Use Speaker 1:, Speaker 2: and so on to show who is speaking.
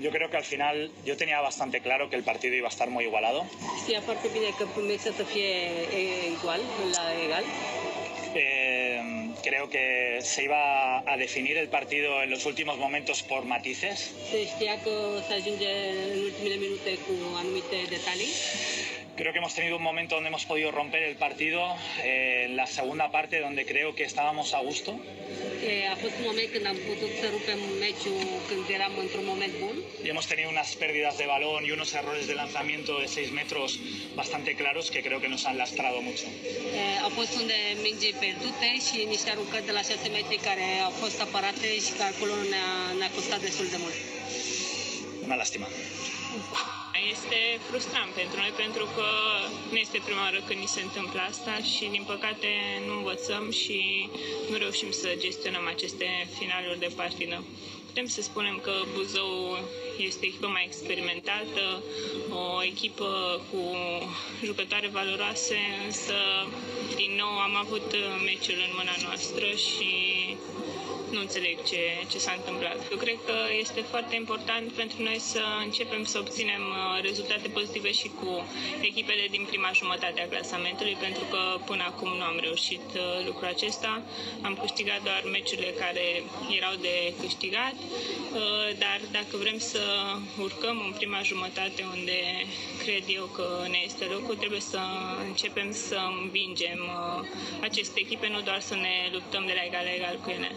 Speaker 1: Yo creo que al final yo tenía bastante claro que el partido iba a estar muy igualado.
Speaker 2: Știa foarte bine că meciul să fie e, igual, la egal.
Speaker 1: Eh, creo que se iba a definir el partido en los últimos momentos por matices.
Speaker 2: Se știa că să ajunge în ultimele minute cu anumite detalii.
Speaker 1: Creo que hemos tenido un momento donde hemos podido romper el partido eh, en la segunda parte donde creo que estábamos a gusto.
Speaker 2: A fost un moment când am putut să rupem meciul când eram într-un moment bun.
Speaker 1: Y hemos tenido unas pérdidas de balón y unos errores de lanzamiento de 6 metros bastante claros que creo que nos han lastrado mucho.
Speaker 2: Au fost unde mingi pierdute și niște aruncări de la 6 metri care au fost aparate și că acolo ne-a, ne-a costat destul de mult.
Speaker 1: Una lástima.
Speaker 3: Este frustrant pentru noi pentru că nu este prima oară când ni se întâmplă asta și din păcate nu învățăm și nu reușim să gestionăm aceste finaluri de partidă. Putem să spunem că Buzău este o echipă mai experimentată, o echipă cu jucătoare valoroase, însă din nou am avut meciul în mâna noastră și nu înțeleg ce, ce s-a întâmplat. Eu cred că este foarte important pentru noi să începem să obținem uh, rezultate pozitive și cu echipele din prima jumătate a clasamentului, pentru că până acum nu am reușit uh, lucrul acesta. Am câștigat doar meciurile care erau de câștigat, uh, dar dacă vrem să urcăm în prima jumătate unde cred eu că ne este locul, trebuie să începem să învingem aceste echipe, nu doar să ne luptăm de la egal la egal cu ele.